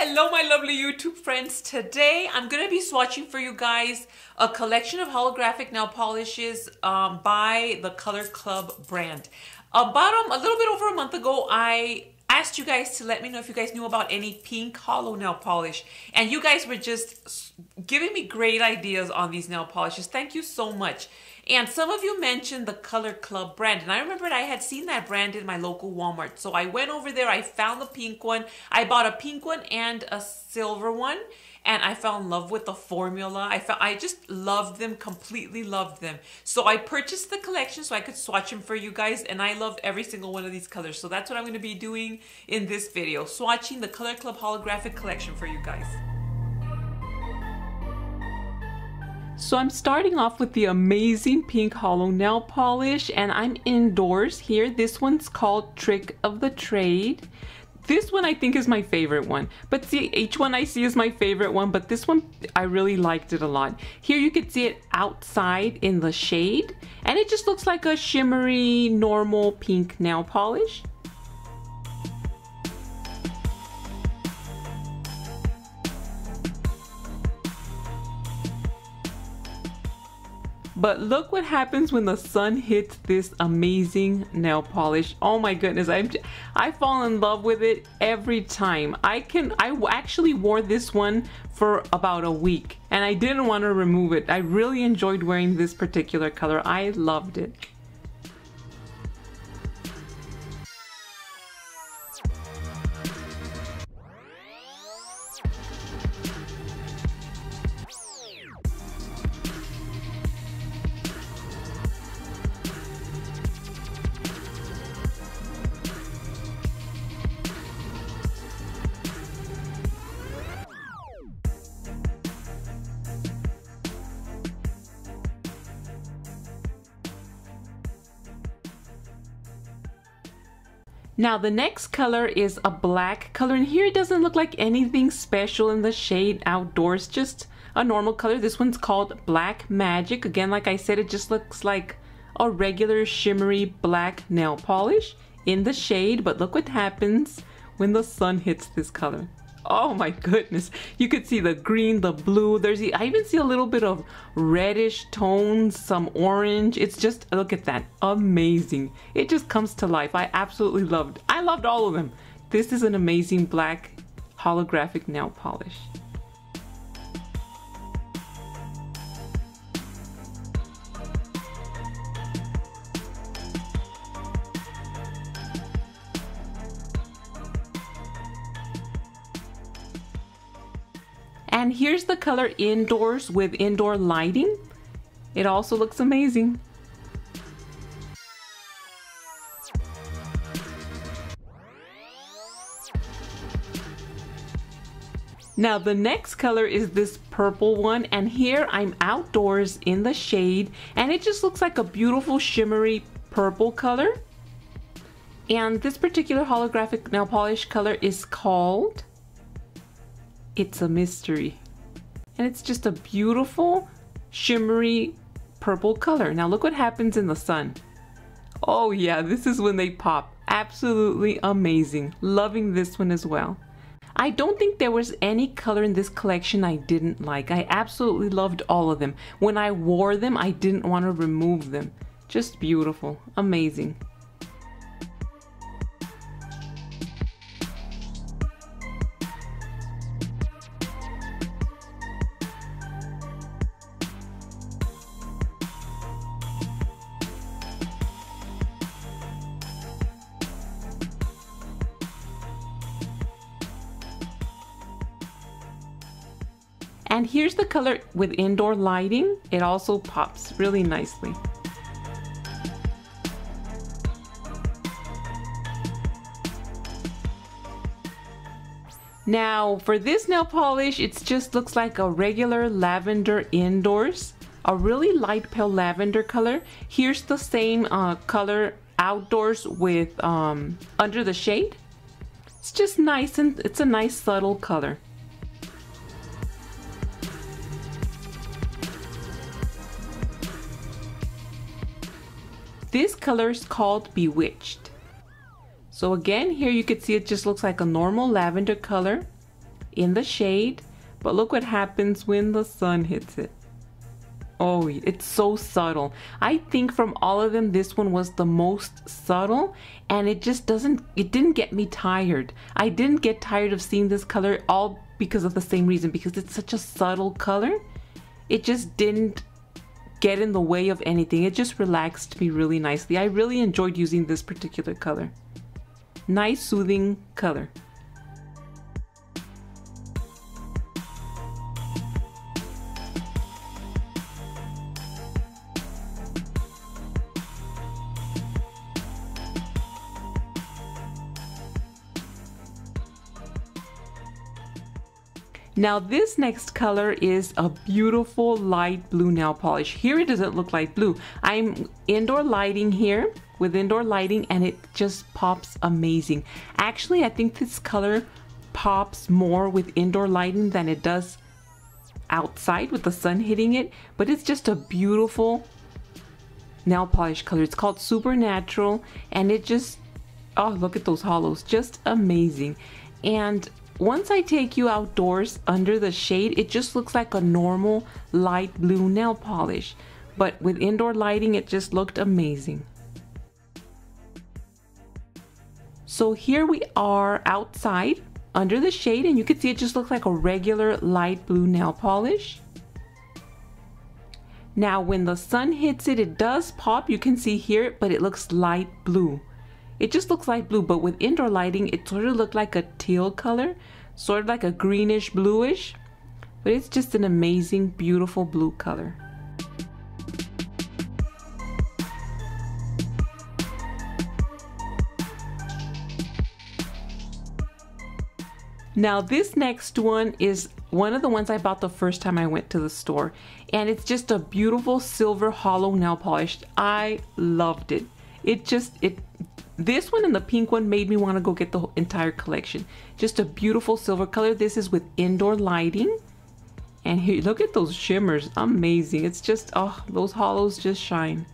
Hello my lovely YouTube friends. Today I'm going to be swatching for you guys a collection of holographic nail polishes um, by the Color Club brand. About um, a little bit over a month ago I asked you guys to let me know if you guys knew about any pink holo nail polish and you guys were just giving me great ideas on these nail polishes. Thank you so much. And some of you mentioned the Color Club brand. And I remembered I had seen that brand in my local Walmart. So I went over there, I found the pink one. I bought a pink one and a silver one. And I fell in love with the formula. I felt I just loved them, completely loved them. So I purchased the collection so I could swatch them for you guys. And I loved every single one of these colors. So that's what I'm going to be doing in this video. Swatching the Color Club holographic collection for you guys. So I'm starting off with the amazing pink holo nail polish and I'm indoors here. This one's called Trick of the Trade. This one I think is my favorite one. But see, each one I see is my favorite one, but this one, I really liked it a lot. Here you can see it outside in the shade, and it just looks like a shimmery, normal pink nail polish. But look what happens when the sun hits this amazing nail polish. Oh my goodness, I I fall in love with it every time. I can I actually wore this one for about a week and I didn't want to remove it. I really enjoyed wearing this particular color. I loved it. Now the next color is a black color and here it doesn't look like anything special in the shade outdoors, just a normal color. This one's called Black Magic. Again, like I said, it just looks like a regular shimmery black nail polish in the shade, but look what happens when the sun hits this color. Oh my goodness. You could see the green, the blue. There's I even see a little bit of reddish tones, some orange. It's just, look at that. Amazing. It just comes to life. I absolutely loved. I loved all of them. This is an amazing black holographic nail polish. And here's the color indoors with indoor lighting. It also looks amazing. Now the next color is this purple one and here I'm outdoors in the shade and it just looks like a beautiful shimmery purple color. And this particular holographic nail polish color is called it's a mystery. And it's just a beautiful, shimmery purple color. Now look what happens in the sun. Oh yeah, this is when they pop. Absolutely amazing. Loving this one as well. I don't think there was any color in this collection I didn't like. I absolutely loved all of them. When I wore them, I didn't want to remove them. Just beautiful. Amazing. And here's the color with indoor lighting. It also pops really nicely. Now for this nail polish, it just looks like a regular lavender indoors, a really light pale lavender color. Here's the same uh, color outdoors with um, under the shade. It's just nice and it's a nice subtle color. This color is called Bewitched. So again, here you can see it just looks like a normal lavender color in the shade, but look what happens when the sun hits it. Oh, it's so subtle. I think from all of them, this one was the most subtle and it just doesn't, it didn't get me tired. I didn't get tired of seeing this color all because of the same reason, because it's such a subtle color. It just didn't get in the way of anything. It just relaxed me really nicely. I really enjoyed using this particular color. Nice, soothing color. Now this next color is a beautiful light blue nail polish. Here it doesn't look like blue. I'm indoor lighting here with indoor lighting and it just pops amazing. Actually, I think this color pops more with indoor lighting than it does outside with the sun hitting it, but it's just a beautiful nail polish color. It's called Supernatural and it just, oh, look at those holos, just amazing. And once I take you outdoors under the shade, it just looks like a normal light blue nail polish. But with indoor lighting, it just looked amazing. So here we are outside under the shade and you can see it just looks like a regular light blue nail polish. Now when the sun hits it, it does pop. You can see here, but it looks light blue. It just looks light blue, but with indoor lighting, it sort of looked like a teal color, sort of like a greenish bluish, but it's just an amazing, beautiful blue color. Now this next one is one of the ones I bought the first time I went to the store and it's just a beautiful silver holo nail polish. I loved it. It just, it this one and the pink one made me want to go get the entire collection. Just a beautiful silver color. This is with indoor lighting. And here, look at those shimmers. Amazing. It's just, oh, those holos just shine.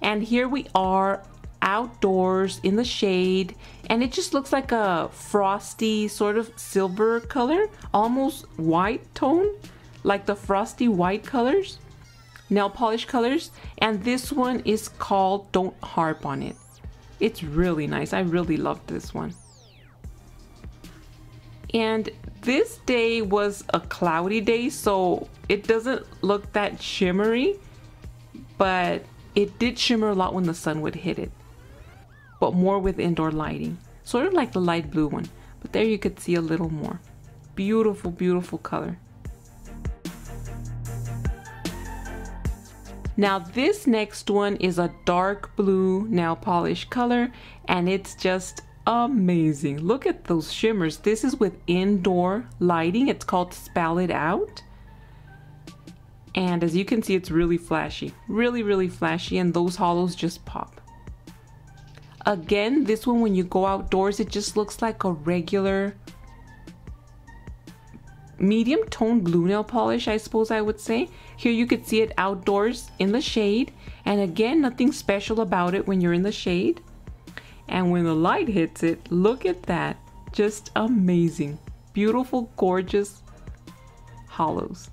And here we are outdoors in the shade. And it just looks like a frosty sort of silver color. Almost white tone. Like the frosty white colors. Nail polish colors. And this one is called Don't Harp on It. It's really nice. I really loved this one. And this day was a cloudy day, so it doesn't look that shimmery, but it did shimmer a lot when the sun would hit it, but more with indoor lighting. Sort of like the light blue one, but there you could see a little more. Beautiful, beautiful color. Now this next one is a dark blue nail polish color and it's just amazing. Look at those shimmers. This is with indoor lighting. It's called Spell It Out. And as you can see, it's really flashy. Really, really flashy and those holos just pop. Again, this one when you go outdoors, it just looks like a regular medium tone blue nail polish, I suppose I would say. Here you could see it outdoors in the shade. And again, nothing special about it when you're in the shade. And when the light hits it, look at that. Just amazing. Beautiful, gorgeous holos.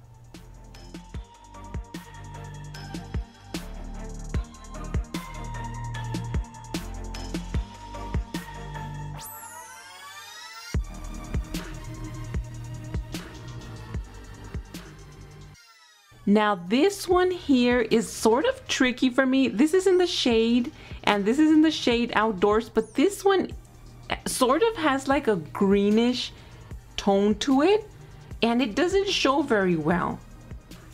Now this one here is sort of tricky for me. This is in the shade and this is in the shade outdoors, but this one eh, sort of has like a greenish tone to it and it doesn't show very well.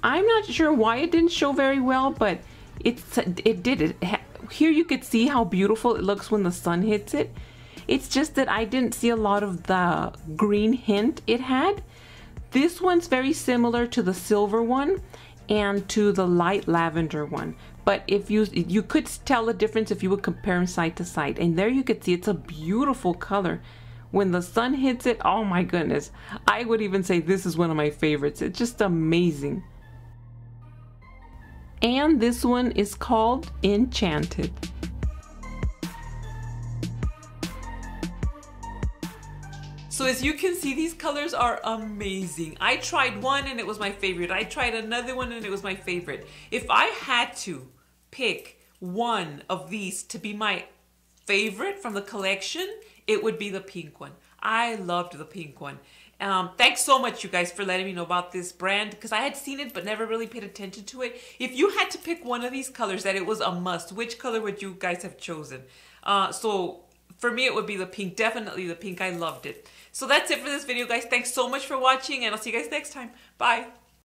I'm not sure why it didn't show very well, but it's it did it. Here you could see how beautiful it looks when the sun hits it. It's just that I didn't see a lot of the green hint it had. This one's very similar to the silver one and to the light lavender one. But if you you could tell the difference if you would compare them side to side. And there you could see it's a beautiful color. When the sun hits it, oh my goodness. I would even say this is one of my favorites. It's just amazing. And this one is called Enchanted. So as you can see, these colors are amazing. I tried one and it was my favorite. I tried another one and it was my favorite. If I had to pick one of these to be my favorite from the collection, it would be the pink one. I loved the pink one. Um, thanks so much, you guys, for letting me know about this brand because I had seen it but never really paid attention to it. If you had to pick one of these colors that it was a must, which color would you guys have chosen? Uh, so for me, it would be the pink. Definitely the pink. I loved it. So that's it for this video, guys. Thanks so much for watching, and I'll see you guys next time. Bye.